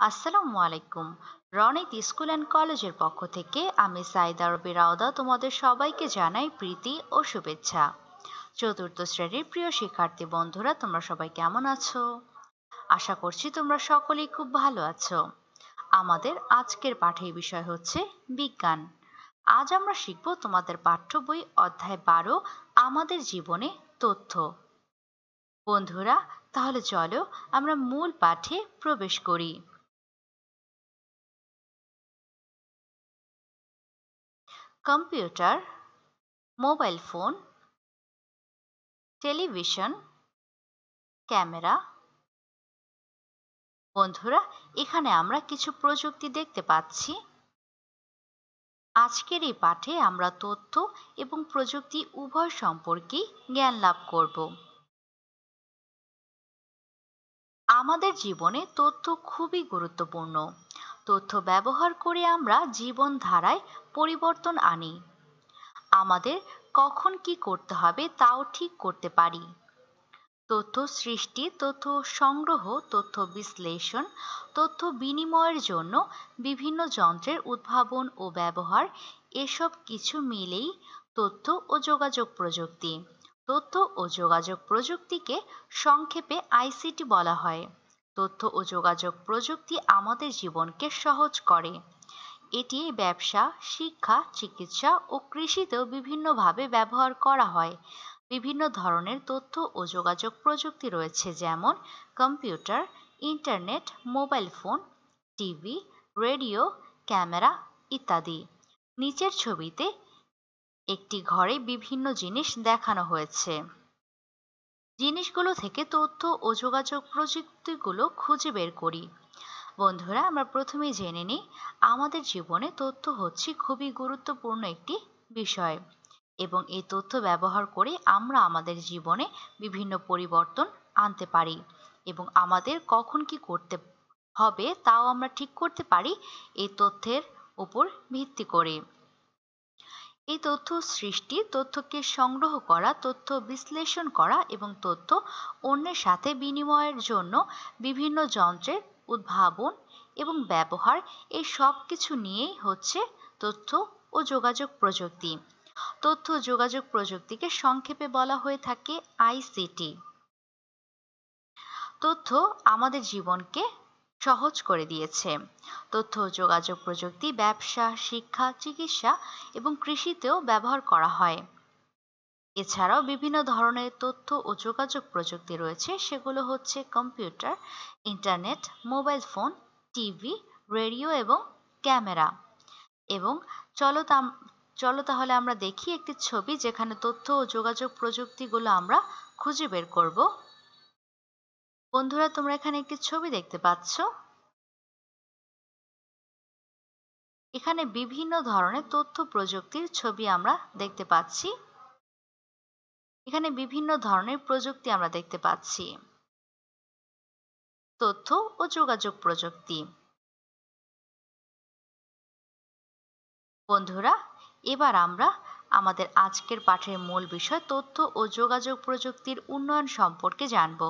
আসসালামু আলাইকুম। Ronit school and কলেজের পক্ষ থেকে আমি সাইদা রবি রাওদা তোমাদের সবাইকে জানাই প্রীতি ও শুভেচ্ছা। চতুর্থ শ্রেণির প্রিয় শিক্ষার্থী বন্ধুরা, তোমরা সবাই কেমন আছো? আশা করছি তোমরা সকলেই খুব ভালো আছো। আমাদের আজকের পাঠের বিষয় হচ্ছে বিজ্ঞান। আজ আমরা শিখব তোমাদের পাঠ্য বই অধ্যায় বারো, আমাদের জীবনে তথ্য। বন্ধুরা, তাহলে চলো আমরা মূল পাঠে প্রবেশ করি। Computer, mobile phone, television, camera. বন্ধুরা, এখানে আমরা কিছু প্রযুক্তি দেখতে পাচ্ছি। আজকের এই পাঠে আমরা তথ্য এবং প্রযুক্তি উভয় সম্পর্কেই জ্ঞান লাভ করব। আমাদের জীবনে তথ্য খুবই গুরুত্বপূর্ণ। তথ্য ব্যবহার করে আমরা জীবনধারায় পরিবর্তন আনি। আমাদের কখন কি করতে হবে তাও ঠিক করতে পারি। তথ্য সৃষ্টি, তথ্য সংগ্রহ, তথ্য বিশ্লেষণ, তথ্য বিনিময়ের জন্য বিভিন্ন যন্ত্রের উদ্ভাবন ও ব্যবহার, এসব কিছু মিলেই তথ্য ও যোগাযোগ প্রযুক্তি। তথ্য ও যোগাযোগ প্রযুক্তিকে সংক্ষেপে আইসিটি বলা হয়। তথ্য ও যোগাযোগ প্রযুক্তি আমাদের জীবনকে সহজ করে। এটি ব্যবসা, শিক্ষা, চিকিৎসা ও কৃষিতেও বিভিন্নভাবে ব্যবহার করা হয়। বিভিন্ন ধরনের তথ্য ও যোগাযোগ প্রযুক্তি রয়েছে যেমন computer, internet, mobile phone, TV, radio, camera ইত্যাদি। নিচের ছবিতে একটি ঘরে বিভিন্ন জিনিস দেখানো হয়েছে। জিনিসগুলো থেকে তথ্য ও যোগাযোগ প্রযুক্তিগুলো খুঁজে বের করি। বন্ধুরা, আমরা প্রথমেই জেনে নিই, আমাদের জীবনে তথ্য হচ্ছে খুবই গুরুত্বপূর্ণ একটি বিষয় এবং এই তথ্য ব্যবহার করে আমরা আমাদের জীবনে বিভিন্ন পরিবর্তন আনতে পারি এবং আমাদের কখন কি করতে হবে তাও আমরা ঠিক করতে পারি এই তথ্যের উপর ভিত্তি করে। এই তথ্য সৃষ্টি, তথ্যকে সংগ্রহ করা, তথ্য বিশ্লেষণ করা এবং তথ্য অন্যের সাথে বিনিময়ের জন্য বিভিন্ন যন্ত্রের উদ্ভাবন এবং ব্যবহার, এই সব কিছু নিয়েই হচ্ছে তথ্য ও যোগাযোগ প্রযুক্তি। তথ্য যোগাযোগ প্রযুক্তিকে সংক্ষেপে বলা হয়ে থাকে আইসিটি। তথ্য আমাদের জীবনকে সহজ করে দিয়েছে। তথ্য, যোগাযোগ প্রযুক্তি, ব্যবসা, শিক্ষা, চিকিৎসা এবং কৃষিতেও ব্যবহার করা হয়। এছাড়াও বিভিন্ন ধরনের তথ্য ও যোগাযোগ প্রযুক্তি রয়েছে। সেগুলো হচ্ছে computer, internet, mobile phone, TV, radio এবং ক্যামেরা। এবং চলো চলো তাহলে আমরা দেখি একটি ছবি যেখানে তথ্য ও যোগাযোগ প্রযুক্তিগুলো আমরা খুঁজে বের করব। বন্ধুরা, তোমরা এখানে একটি ছবি দেখতে পাচ্ছ। এখানে বিভিন্ন ধরনের তথ্য প্রযুক্তির ছবি আমরা দেখতে পাচ্ছি। এখানে বিভিন্ন ধরনের প্রযুক্তি আমরা দেখতে পাচ্ছি। তথ্য ও যোগাযোগ প্রযুক্তি। বন্ধুরা, এবার আমরা আমাদের আজকের পাঠের মূল বিষয় তথ্য ও যোগাযোগ প্রযুক্তির উন্নয়ন সম্পর্কে জানব।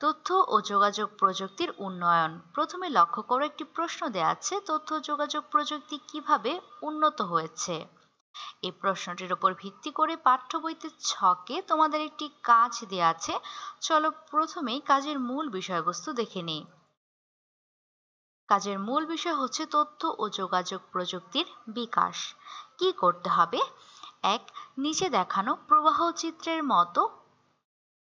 তথ্য ও যোগাযোগ প্রযুক্তির উন্নয়ন। প্রথমে লক্ষ্য করো, একটি প্রশ্ন দেওয়া আছে, তথ্য যোগাযোগ প্রযুক্তি কীভাবে উন্নত হয়েছে? এই প্রশ্নটির উপর ভিত্তি করে পাঠ্য বইতে ছকে তোমাদের একটি কাজ দেওয়া আছে। চলো প্রথমেই কাজের মূল বিষয়বস্তু দেখে নিই। কাজের মূল বিষয় হচ্ছে তথ্য ও যোগাযোগ প্রযুক্তির বিকাশ। কি করতে হবে? এক, নিচে দেখানো প্রবাহ চিত্রের মতো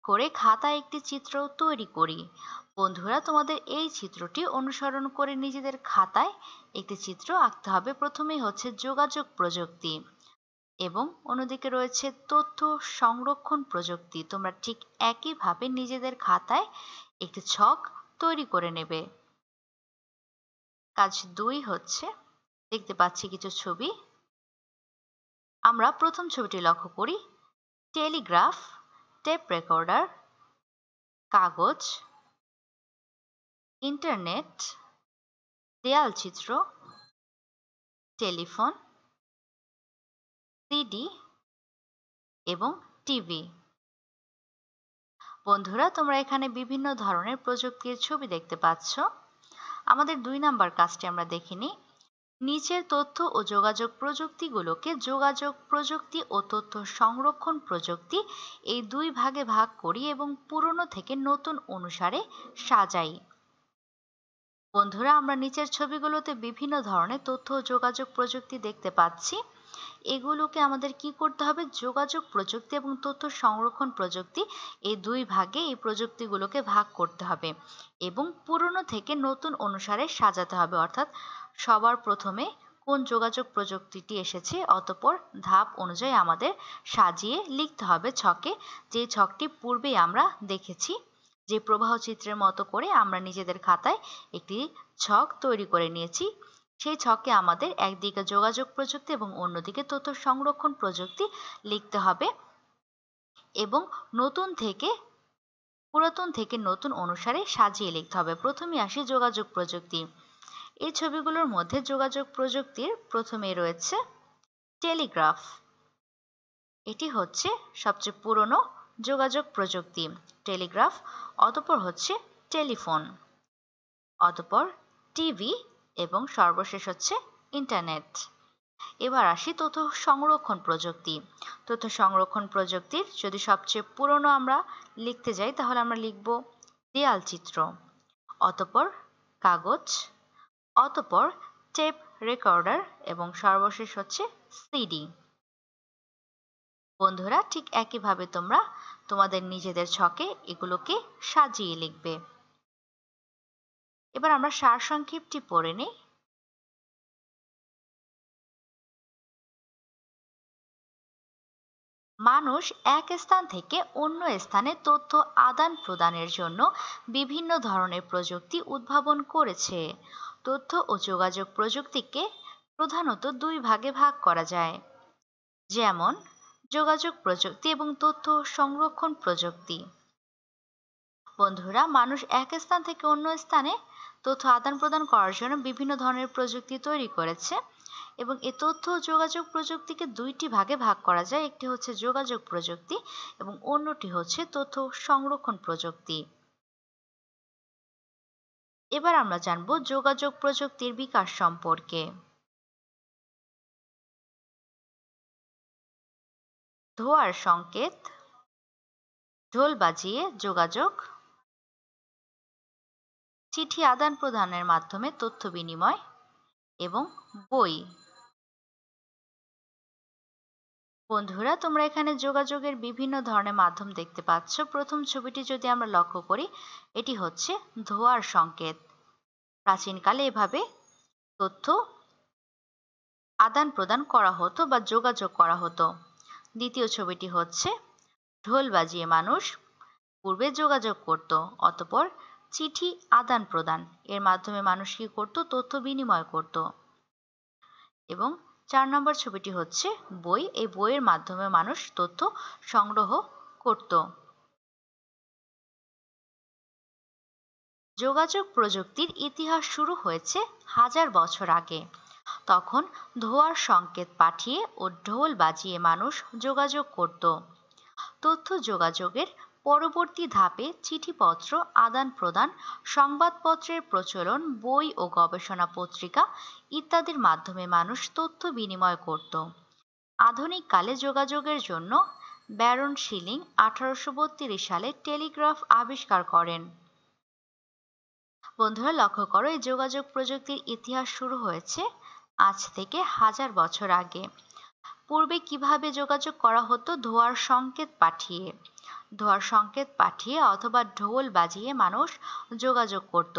করে খাতায় একটি চিত্র তৈরি করি। বন্ধুরা, তোমাদের এই চিত্রটি অনুসরণ করে নিজেদের খাতায় একটি চিত্র আঁকতে হবে। প্রথমেই হচ্ছে যোগাযোগ প্রযুক্তি এবং অন্যদিকে রয়েছে তথ্য সংরক্ষণ প্রযুক্তি। তোমরা ঠিক একইভাবে নিজেদের খাতায় একটি ছক তৈরি করে নেবে। কাজ দুই হচ্ছে, দেখতে পাচ্ছি কিছু ছবি। আমরা প্রথম ছবিটি লক্ষ্য করি, টেলিগ্রাফ টেপ রেকর্ডার কাগজ ইন্টারনেট দেয়াল চিত্র টেলিফোন সিডি এবং টিভি বন্ধুরা, তোমরা এখানে বিভিন্ন ধরনের প্রযুক্তির ছবি দেখতে পাচ্ছ। আমাদের দুই নাম্বার কাজটি আমরা দেখে নিই নিচের তথ্য ও যোগাযোগ প্রযুক্তিগুলোকে যোগাযোগ প্রযুক্তি ও তথ্য সংরক্ষণ প্রযুক্তি এই দুই ভাগে ভাগ করি এবং পুরনো থেকে নতুন অনুসারে সাজাই। বন্ধুরা, আমরা নিচের ছবিগুলোতে বিভিন্ন ধরনের তথ্য ও যোগাযোগ প্রযুক্তি দেখতে পাচ্ছি। এগুলোকে আমাদের কি করতে হবে? যোগাযোগ প্রযুক্তি এবং তথ্য সংরক্ষণ প্রযুক্তি এই দুই ভাগে এই প্রযুক্তিগুলোকে ভাগ করতে হবে এবং পুরনো থেকে নতুন অনুসারে সাজাতে হবে। অর্থাৎ সবার প্রথমে কোন যোগাযোগ প্রযুক্তিটি এসেছে, অতপর ধাপ অনুযায়ী আমাদের সাজিয়ে লিখতে হবে ছকে। যে ছকটি পূর্বেই আমরা দেখেছি, যে প্রবাহ চিত্রের মতো করে আমরা নিজেদের খাতায় একটি ছক তৈরি করে নিয়েছি। সেই ছকে আমাদের একদিকে যোগাযোগ প্রযুক্তি এবং অন্যদিকে তথ্য সংরক্ষণ প্রযুক্তি লিখতে হবে এবং নতুন থেকে, পুরাতন থেকে নতুন অনুসারে সাজিয়ে লিখতে হবে। প্রথমে আসি যোগাযোগ প্রযুক্তি। এই ছবিগুলোর মধ্যে যোগাযোগ প্রযুক্তির প্রথমে রয়েছে টেলিগ্রাফ। এটি হচ্ছে সবচেয়ে পুরনো যোগাযোগ প্রযুক্তি। টেলিগ্রাফ, অতপর হচ্ছে টেলিফোন, অতপর টিভি এবং সর্বশেষ হচ্ছে ইন্টারনেট। এবার আসি তথ্য সংরক্ষণ প্রযুক্তি। তথ্য সংরক্ষণ প্রযুক্তির যদি সবচেয়ে পুরনো আমরা লিখতে যাই তাহলে আমরা লিখব দেয়াল চিত্র, অতপর কাগজ অতপর টেপ রেকর্ডার এবং সর্বশেষ হচ্ছে সিডি। বন্ধুরা, ঠিক একইভাবে তোমরা তোমাদের নিজেদের ছকে এগুলোকে সাজিয়ে লিখবে। এবার আমরা সারসংক্ষেপটি পড়ে নিই। মানুষ এক স্থান থেকে অন্য স্থানে তথ্য আদান প্রদানের জন্য বিভিন্ন ধরনের প্রযুক্তি উদ্ভাবন করেছে। তথ্য ও যোগাযোগ প্রযুক্তিকে প্রধানত দুই ভাগে ভাগ করা যায়। যেমন, যোগাযোগ প্রযুক্তি এবং তথ্য সংরক্ষণ প্রযুক্তি। বন্ধুরা, মানুষ এক স্থান থেকে অন্য স্থানে তথ্য আদান প্রদান করার জন্য বিভিন্ন ধরনের প্রযুক্তি তৈরি করেছে এবং এ তথ্য যোগাযোগ প্রযুক্তিকে দুইটি ভাগে ভাগ করা যায়। একটি হচ্ছে যোগাযোগ প্রযুক্তি এবং অন্যটি হচ্ছে তথ্য সংরক্ষণ প্রযুক্তি। এবার আমরা জানব যোগাযোগ প্রযুক্তির বিকাশ সম্পর্কে। ধোয়ার সংকেত। ঢোল বাজিয়ে যোগাযোগ। চিঠি আদান প্রদানের মাধ্যমে তথ্য বিনিময় এবং বই। বন্ধুরা, তোমরা এখানে যোগাযোগের বিভিন্ন ধরনের মাধ্যম দেখতে পাচ্ছ। প্রথম ছবিটি যদি আমরা লক্ষ্য করি, এটি হচ্ছে ধোয়ার সংকেত। প্রাচীনকালে এভাবে তথ্য আদান প্রদান করা হতো বা যোগাযোগ করা হতো। দ্বিতীয় ছবিটি হচ্ছে, ঢোল বাজিয়ে মানুষ পূর্বে যোগাযোগ করত, অতপর চিঠি আদান প্রদান এর মাধ্যমে মানুষ কি করত? তথ্য বিনিময় করত। এবং চার নম্বর ছবিটি হচ্ছে বই। এই বইয়ের মাধ্যমে মানুষ তথ্য সংগ্রহ করত। যোগাযোগ প্রযুক্তির ইতিহাস শুরু হয়েছে হাজার বছর আগে। তখন ধোয়ার সংকেত পাঠিয়ে ও ঢোল বাজিয়ে মানুষ যোগাযোগ করত। তথ্য যোগাযোগের পরবর্তী ধাপে চিঠিপত্র আদান প্রদান, সংবাদপত্রের প্রচলন, বই ও গবেষণা পত্রিকা ইত্যাদির মাধ্যমে মানুষ তথ্য বিনিময় করত। আধুনিক কালে যোগাযোগের জন্য ব্যারন শিলিং আঠারোশো সালে টেলিগ্রাফ আবিষ্কার করেন। বন্ধুরা, লক্ষ্য করো, এই যোগাযোগ প্রযুক্তির ইতিহাস শুরু হয়েছে আজ থেকে হাজার বছর আগে। পূর্বে কীভাবে যোগাযোগ করা হতো ধোয়ার সংকেত পাঠিয়ে। ধোয়ার সংকেত পাঠিয়ে অথবা ঢোল বাজিয়ে মানুষ যোগাযোগ করত।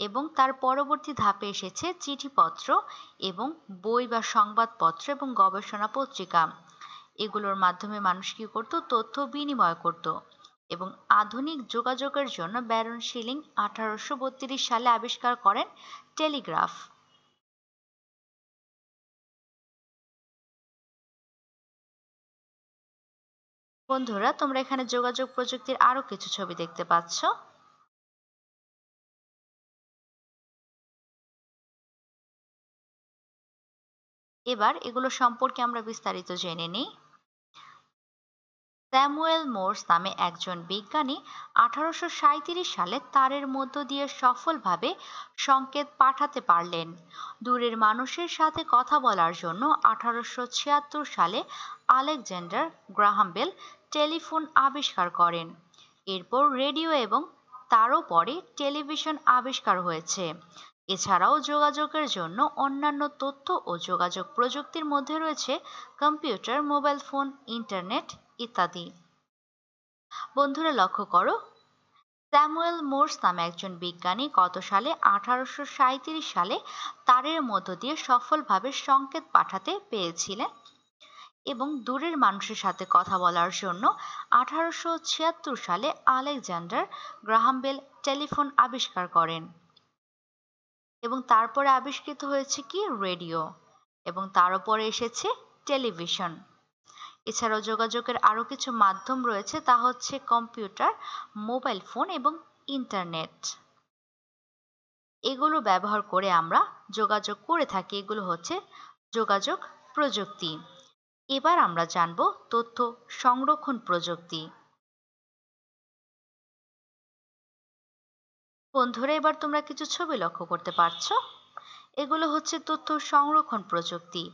এবং তার পরবর্তী ধাপে এসেছে চিঠিপত্র এবং বই বা সংবাদপত্র এবং গবেষণা পত্রিকা। এগুলোর মাধ্যমে মানুষ কি করত? তথ্য বিনিময় করত। এবং আধুনিক যোগাযোগের জন্য ব্যারন শিলিং আঠারোশো বত্রিশ সালে আবিষ্কার করেন টেলিগ্রাফ। বন্ধুরা, তোমরা এখানে যোগাযোগ প্রযুক্তির আরও কিছু ছবি দেখতে পাচ্ছ। এবার এগুলো সম্পর্কে আমরা বিস্তারিত জেনে নিই। স্যামুয়েল মোর্স নামে একজন বিজ্ঞানী আঠারোশো সালে তারের মধ্য দিয়ে সফলভাবে সংকেত পাঠাতে পারলেন। দূরের মানুষের সাথে কথা বলার জন্য আঠারোশো ছিয়াত্তর সালে আলেকজান্ডার গ্রাহাম বেল টেলিফোন আবিষ্কার করেন। এরপর রেডিও এবং তারও পরে টেলিভিশন আবিষ্কার হয়েছে। এছাড়াও যোগাযোগের জন্য অন্যান্য তথ্য ও যোগাযোগ প্রযুক্তির মধ্যে রয়েছে কম্পিউটার, মোবাইল ফোন, ইন্টারনেট ইত্যাদি। বন্ধুরা লক্ষ্য করো, স্যামুয়েল মোর্স নামে একজন বিজ্ঞানী কত সালে আঠারোশো সাঁইত্রিশ সালে তারের মধ্য দিয়ে সফলভাবে সংকেত পাঠাতে পেরেছিলেন। এবং দূরের মানুষের সাথে কথা বলার জন্য আঠারোশো ছিয়াত্তর সালে আলেকজান্ডার গ্রাহামবেল টেলিফোন আবিষ্কার করেন। এবং তারপরে আবিষ্কৃত হয়েছে কি? রেডিও। এবং তার উপরে এসেছে টেলিভিশন। এছাড়াও যোগাযোগের আরও কিছু মাধ্যম রয়েছে, তা হচ্ছে কম্পিউটার, মোবাইল ফোন এবং ইন্টারনেট। এগুলো ব্যবহার করে আমরা যোগাযোগ করে থাকি। এগুলো হচ্ছে যোগাযোগ প্রযুক্তি। এবার আমরা জানব তথ্য সংরক্ষণ প্রযুক্তি। বন্ধুরা, এবার তোমরা কিছু ছবি লক্ষ্য করতে পারছ। এগুলো হচ্ছে তথ্য সংরক্ষণ প্রযুক্তি।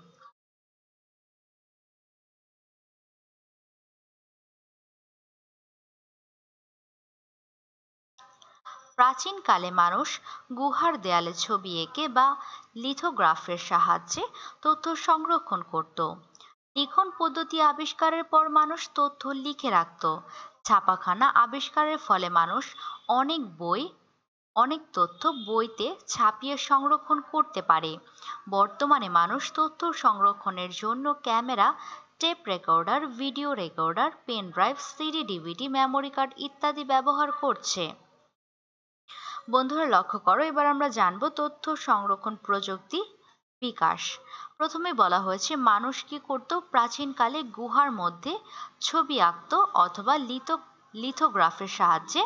প্রাচীনকালে মানুষ গুহার দেয়ালে ছবি এঁকে বা লিথোগ্রাফের সাহায্যে তথ্য সংরক্ষণ করত। লিখন পদ্ধতি আবিষ্কারের পর মানুষ তথ্য লিখে রাখত। ছাপাখানা আবিষ্কারের ফলে মানুষ অনেক বই, অনেক তথ্য বইতে ছাপিয়ে সংরক্ষণ করতে পারে। বর্তমানে মানুষ তথ্য সংরক্ষণের জন্য camera, tape recorder, video recorder, pen drive CD DVD, memory card ইত্যাদি ব্যবহার করছে। বন্ধুরা লক্ষ্য করো, এবার আমরা জানব তথ্য সংরক্ষণ প্রযুক্তি বিকাশ। প্রথমে বলা হয়েছে, মানুষ কি করত? প্রাচীনকালে গুহার মধ্যে ছবি আঁকত অথবা লিথো, লিথোগ্রাফের সাহায্যে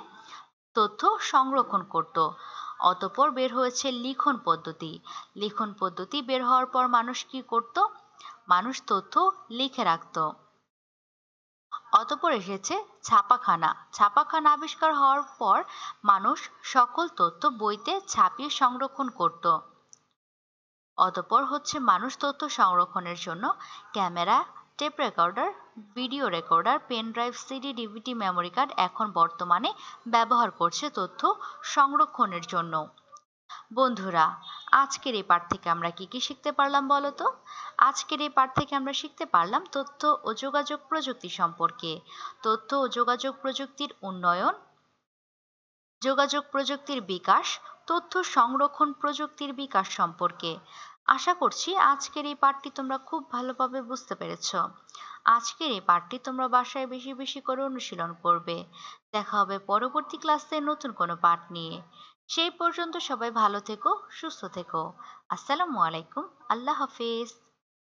তথ্য সংরক্ষণ করত। অতপর বের হয়েছে লিখন পদ্ধতি। লিখন পদ্ধতি বের হওয়ার পর মানুষ কি করত? মানুষ তথ্য লিখে রাখত। অতপর এসেছে ছাপাখানা। ছাপাখানা আবিষ্কার হওয়ার পর মানুষ সকল তথ্য বইতে ছাপিয়ে সংরক্ষণ করত। অতপর হচ্ছে মানুষ তথ্য সংরক্ষণের জন্য camera, tape recorder, video recorder, pen drive, CD DVD memory card এখন বর্তমানে ব্যবহার করছে তথ্য সংরক্ষণের জন্য। বন্ধুরা, আজকের এই পাঠ থেকে আমরা কি কি শিখতে পারলাম বলো তো? আজকের এই পাঠ থেকে আমরা শিখতে পারলাম তথ্য ও যোগাযোগ প্রযুক্তি সম্পর্কে। তথ্য ও যোগাযোগ প্রযুক্তির উন্নয়ন, যোগাযোগ প্রযুক্তির বিকাশ, তথ্য সংরক্ষণ প্রযুক্তির বিকাশ সম্পর্কে। আশা করছি আজকের এই পাঠটি তোমরা খুব ভালোভাবে বুঝতে পেরেছ। আজকের এই পাঠটি তোমরা বাসায় বেশি বেশি করে অনুশীলন করবে। দেখা হবে পরবর্তী ক্লাসে নতুন কোনো পাঠ নিয়ে। সেই পর্যন্ত সবাই ভালো থেকো, সুস্থ থেকো। আসসালামু আলাইকুম, আল্লাহ হাফিজ।